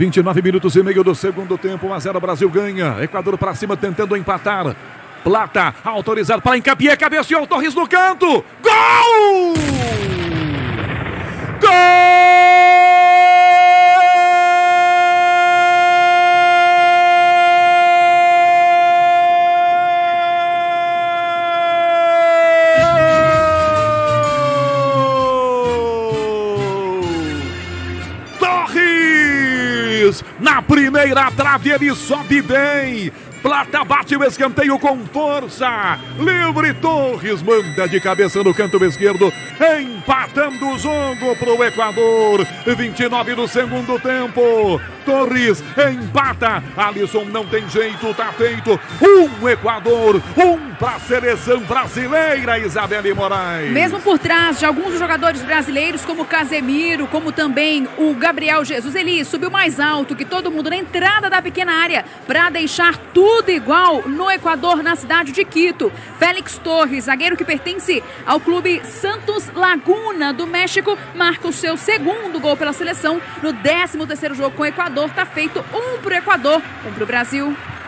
29 minutos e meio do segundo tempo. 1 a 0 Brasil ganha. Equador para cima tentando empatar. Plata autorizado para Encapié, cabeceou Torres no canto. Gol! Na primeira trave ele sobe bem. Plata bate o escanteio com força. Livre Torres manda de cabeça no canto esquerdo, empatando o jogo para o Equador. 29 do segundo tempo. Torres empata. Alisson não tem jeito, tá feito. Um Equador, um para a seleção brasileira, Isabelle Moraes. Mesmo por trás de alguns jogadores brasileiros, como Casemiro, como também o Gabriel Jesus, ele subiu mais alto que todo mundo na entrada da pequena área para deixar tudo igual no Equador, na cidade de Quito. Félix Torres, zagueiro que pertence ao clube Santos Laguna do México, marca o seu segundo gol pela seleção no 13º jogo com o Equador. Tá feito um pro Equador, um pro Brasil.